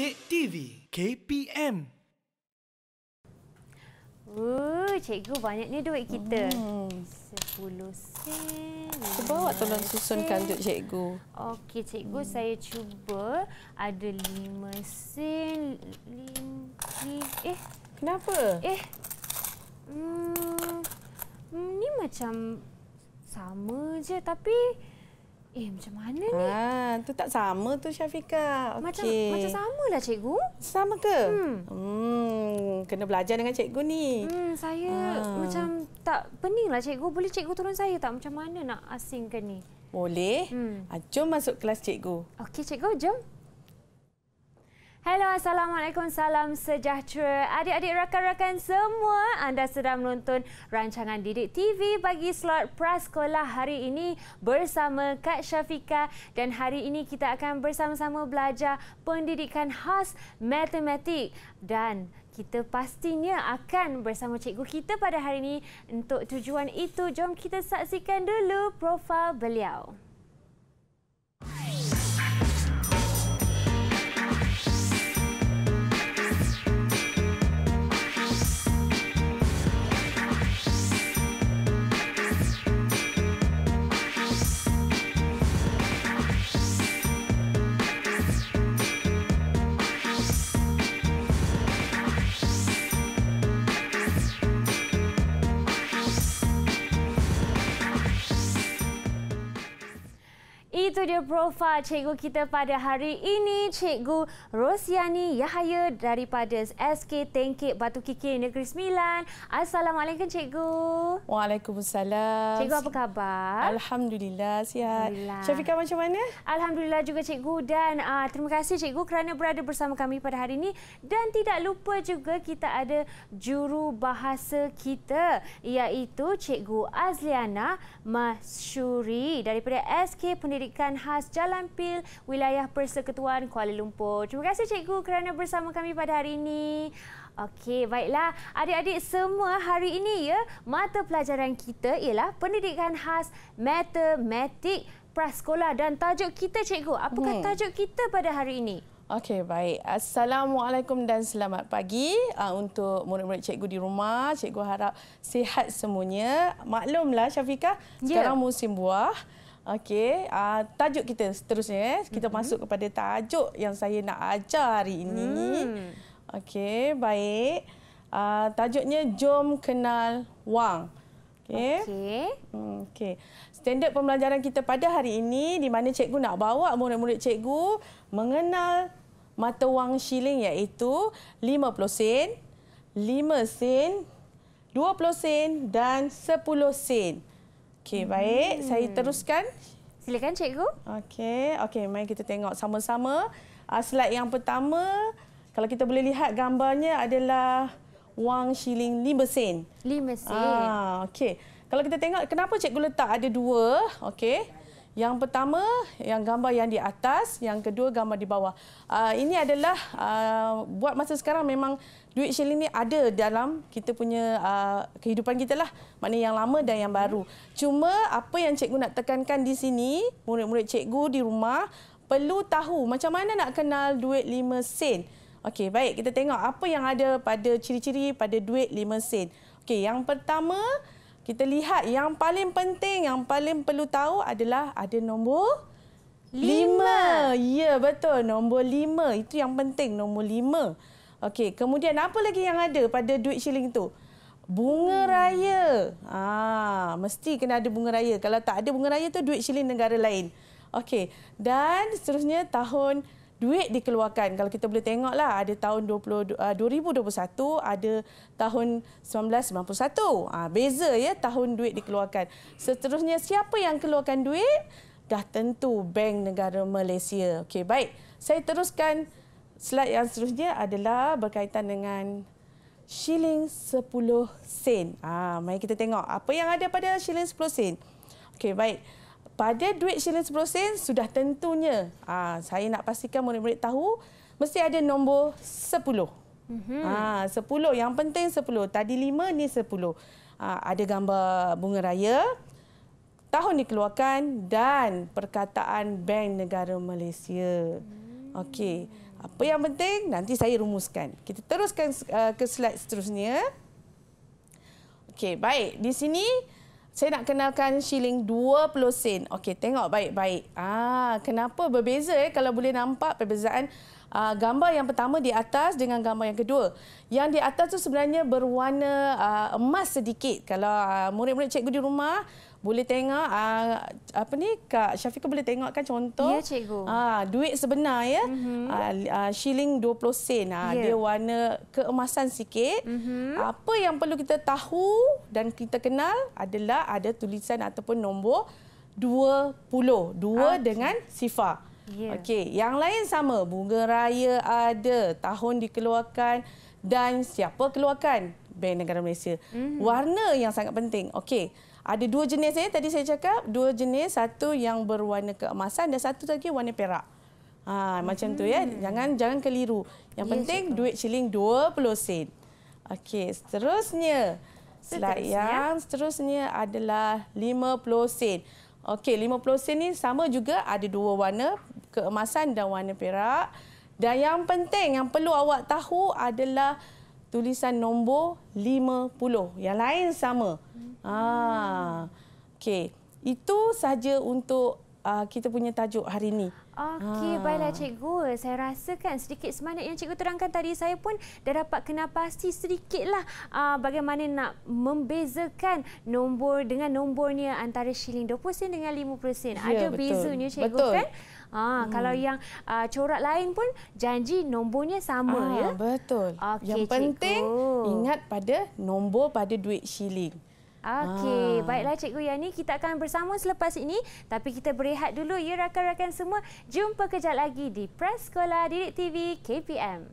Didik TV KPM Uh, cikgu banyaknya duit kita. Hmm. 10 sen. Cuba awak tolong susunkan untuk cikgu. Okey, cikgu hmm. saya cuba ada 5 sen. Lim, lim, eh, Kenapa? eh. Hmm, hmm, ni macam sama je tapi eh macam mana ni? Tu tak sama tu Syafika. Macam Okey. macam samalah cikgu. Sama ke? Hmm. hmm. Kena belajar dengan cikgu ni. Hmm, saya Ah. macam tak peninglah cikgu. Boleh cikgu tolong saya tak macam mana nak asingkan ni? Boleh. Hmm. Ah, jom masuk kelas cikgu. Okey cikgu, jom. Hello, Assalamualaikum, salam sejahtera. Adik-adik rakan-rakan semua, anda sedang menonton rancangan Didik TV bagi slot prasekolah hari ini bersama Kak Syafika dan hari ini kita akan bersama-sama belajar pendidikan khas matematik dan kita pastinya akan bersama cikgu kita pada hari ini. Untuk tujuan itu, jom kita saksikan dulu profil beliau. Itu dia profil cikgu kita pada hari ini, Cikgu Rosiani Yahaya daripada SK Tengkek Batu Kikir Negeri Sembilan. Assalamualaikum Cikgu. Waalaikumsalam. Cikgu apa khabar? Alhamdulillah sihat. Alhamdulillah. Syafika macam mana? Alhamdulillah juga Cikgu dan uh, terima kasih Cikgu kerana berada bersama kami pada hari ini dan tidak lupa juga kita ada juru bahasa kita iaitu Cikgu Azliana Masyuri daripada SK Pendidikan Khas Jalan Pil Wilayah Persekutuan Kuala Lumpur. Terima kasih Cikgu kerana bersama kami pada hari ini. Okey, baiklah. Adik-adik semua hari ini ya, mata pelajaran kita ialah pendidikan khas matematik prasekolah dan tajuk kita cikgu. Apakah Hmm. tajuk kita pada hari ini? Okey, baik. Assalamualaikum dan selamat pagi uh, untuk murid-murid cikgu di rumah. Cikgu harap sihat semuanya. Maklumlah Syafika, Ya. sekarang musim buah. Okey, uh, tajuk kita seterusnya eh. Kita Mhm. masuk kepada tajuk yang saya nak ajar hari ini. Hmm. Okey, baik. Uh, tajuknya Jom Kenal Wang. Okey. Okey. Hmm, Okey. Standard pembelajaran kita pada hari ini di mana cikgu nak bawa murid-murid cikgu mengenal mata wang shilling iaitu 50 sen, 5 sen, 20 sen dan 10 sen. Okey, baik. Saya teruskan. Silakan cikgu. Okey, okey, mari kita tengok sama-sama. Uh, slide yang pertama, kalau kita boleh lihat gambarnya adalah wang shilling 5 sen. 5 sen. Ah, okey. Kalau kita tengok kenapa cikgu letak ada dua, okey. Yang pertama yang gambar yang di atas, yang kedua gambar di bawah. Uh, ini adalah uh, buat masa sekarang memang duit shilling ni ada dalam kita punya uh, kehidupan kita lah. Maknanya yang lama dan yang baru. Cuma apa yang cikgu nak tekankan di sini, murid-murid cikgu di rumah perlu tahu macam mana nak kenal duit 5 sen. Okey, baik kita tengok apa yang ada pada ciri-ciri pada duit 5 sen. Okey, yang pertama kita lihat yang paling penting, yang paling perlu tahu adalah ada nombor lima. Ya, betul. Nombor lima. Itu yang penting, nombor lima. Okey, kemudian apa lagi yang ada pada duit shilling tu? Bunga raya. Ah, mesti kena ada bunga raya. Kalau tak ada bunga raya tu duit shilling negara lain. Okey, dan seterusnya tahun duit dikeluarkan. Kalau kita boleh tengoklah ada tahun 20, uh, 2021, ada tahun 1991. Ah, beza ya tahun duit dikeluarkan. Seterusnya siapa yang keluarkan duit? Dah tentu Bank Negara Malaysia. Okey, baik. Saya teruskan slide yang seterusnya adalah berkaitan dengan shilling 10 sen. Ah, mari kita tengok apa yang ada pada shilling 10 sen. Okey, baik. Pada duit shilling 10 sen sudah tentunya ah, saya nak pastikan murid-murid tahu mesti ada nombor 10. Mm-hmm. Ah, 10 yang penting 10. Tadi 5 ni 10. Ah, ada gambar bunga raya, tahun dikeluarkan dan perkataan Bank Negara Malaysia. Okey. Apa yang penting nanti saya rumuskan. Kita teruskan uh, ke slide seterusnya. Okey, baik. Di sini saya nak kenalkan shilling 20 sen. Okey, tengok baik-baik. Ah, kenapa berbeza eh kalau boleh nampak perbezaan uh, gambar yang pertama di atas dengan gambar yang kedua. Yang di atas tu sebenarnya berwarna uh, emas sedikit. Kalau uh, murid-murid cikgu di rumah boleh tengok uh, apa ni Kak Syafiqah boleh tengok kan contoh Ya, cikgu. uh, duit sebenar ya mm-hmm. uh, uh, shilling 20 sen uh, Ya. dia warna keemasan sikit mm-hmm. apa yang perlu kita tahu dan kita kenal adalah ada tulisan ataupun nombor 20 dua Okey. dengan sifar Ya. okey yang lain sama bunga raya ada tahun dikeluarkan dan siapa keluarkan Bank Negara Malaysia mm-hmm. warna yang sangat penting okey ada dua jenis eh tadi saya cakap dua jenis satu yang berwarna keemasan dan satu lagi warna perak. Ha hmm. macam tu ya. Jangan jangan keliru. Yang Ya, penting cikgu. duit shilling 20 sen. Okey, seterusnya slide Seterusnya. yang seterusnya adalah 50 sen. Okey, 50 sen ni sama juga ada dua warna, keemasan dan warna perak. Dan yang penting yang perlu awak tahu adalah tulisan nombor 50. Yang lain sama. Ah. Okey, itu saja untuk uh, kita punya tajuk hari ini. Okey, Ah. baiklah cikgu. Saya rasa kan sedikit semangat yang cikgu terangkan tadi saya pun dah dapat kenal pasti sedikitlah uh, bagaimana nak membezakan nombor dengan nombornya antara shilling 20 sen dengan 50 sen. Ya, Ada betul. bezanya cikgu Betul. kan? Ah, hmm. kalau yang uh, corak lain pun janji nombornya sama ah, ya. Betul. Okey, Yang penting cikgu. ingat pada nombor pada duit shilling. Okey, ah. baiklah Cikgu Yani, kita akan bersama selepas ini. Tapi kita berehat dulu ya rakan-rakan semua. Jumpa kejap lagi di Press Sekolah Didik TV KPM.